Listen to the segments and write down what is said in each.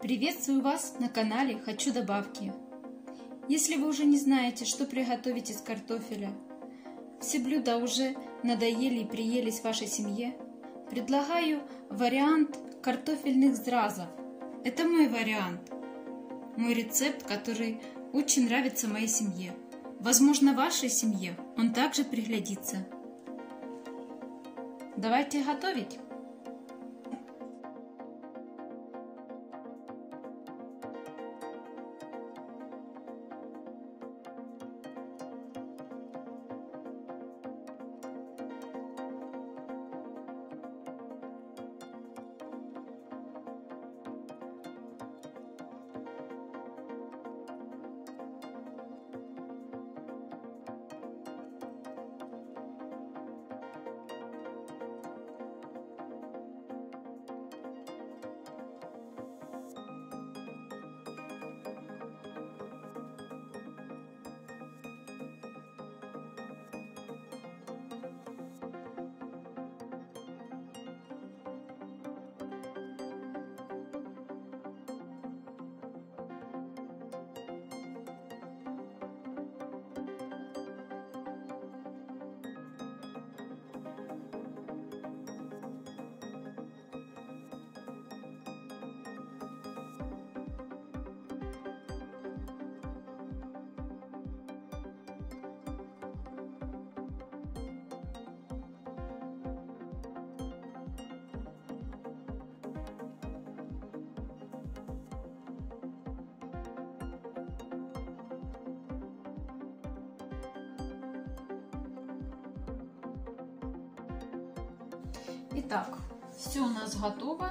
Приветствую вас на канале «Хочу добавки». Если вы уже не знаете, что приготовить из картофеля, все блюда уже надоели и приелись вашей семье, предлагаю вариант картофельных зразов. Это мой вариант, мой рецепт, который очень нравится моей семье. Возможно, вашей семье он также приглядится. Давайте готовить! Итак, все у нас готово.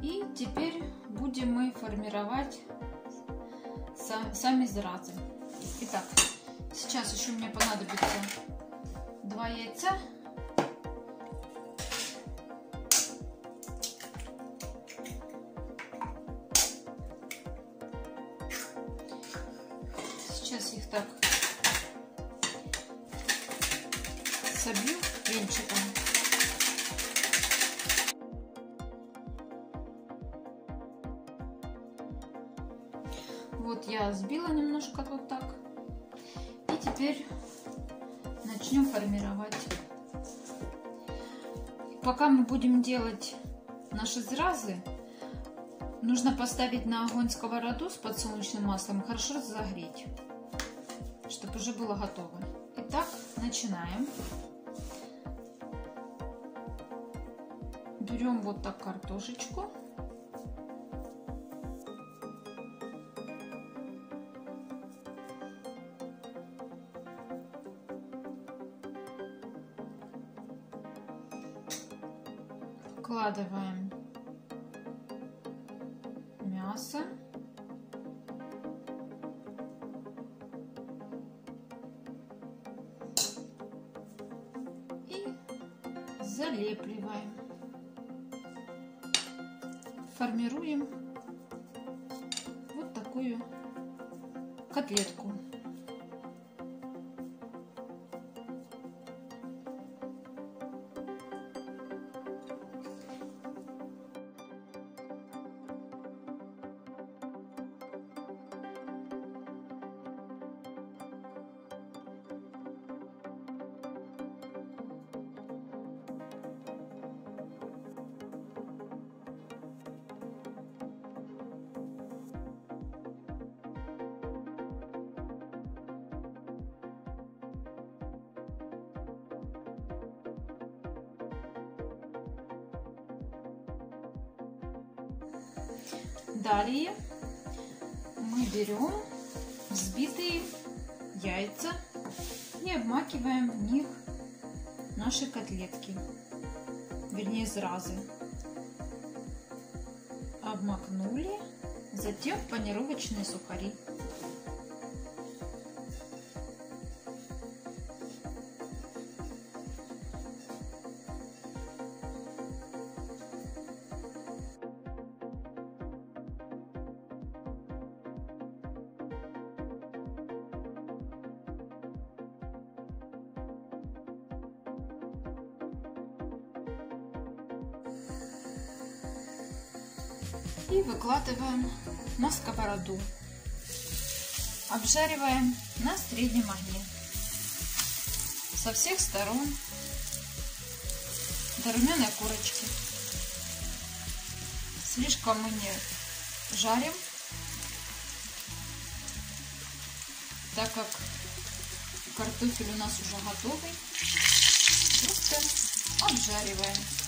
И теперь будем мы формировать сами зразы. Итак, сейчас еще мне понадобится два яйца. Сейчас их так собью венчиком. Я сбила немножко вот так. И теперь начнем формировать. Пока мы будем делать наши зразы, нужно поставить на огонь сковороду с подсолнечным маслом и хорошо разогреть, чтобы уже было готово. Итак, начинаем. Берем вот так картошечку. Вкладываем мясо. И залепливаем. Формируем вот такую котлетку. Далее мы берем взбитые яйца и обмакиваем в них наши котлетки, вернее зразы. Обмакнули, затем панировочные сухари. И выкладываем на сковороду. Обжариваем на среднем огне. Со всех сторон до румяной корочки. Слишком мы не жарим, так как картофель у нас уже готовый. Просто обжариваем.